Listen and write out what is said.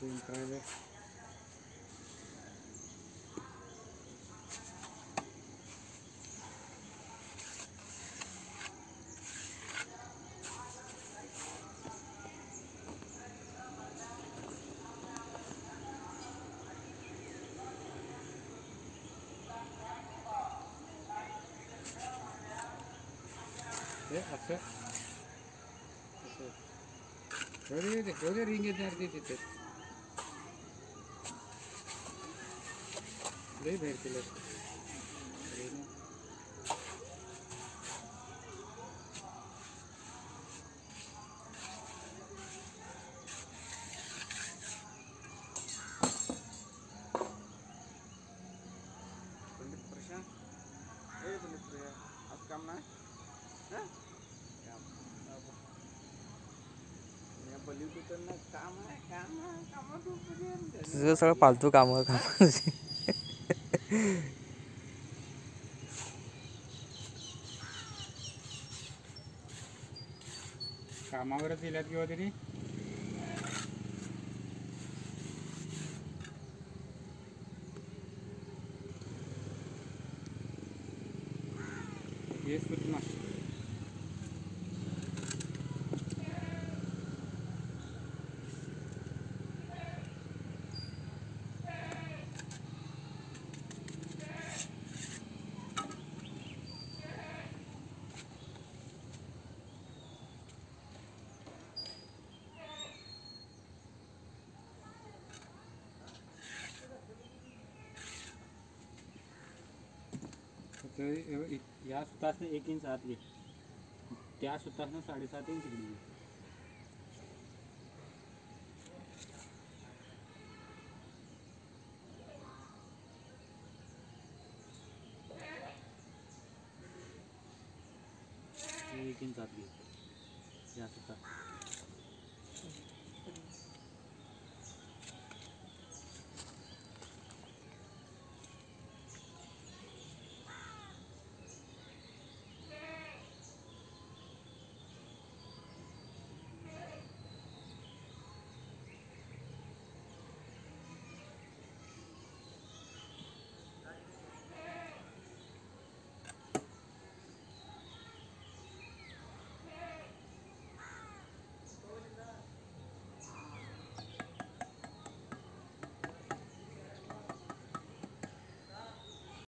suyun kaynak Ne? Öyle yedik, öyle ring eder dedi. कामात उपयोग आहे. तुझं सगळं फालतू कामं काम कामावरच येल्यात किंवा तरी येस कुठं ना फक्त एव- इ- सुतासनं एक इंच आत घे. त्या सुतासनं साडेसात इंच इकडे एक इंच आत या सुता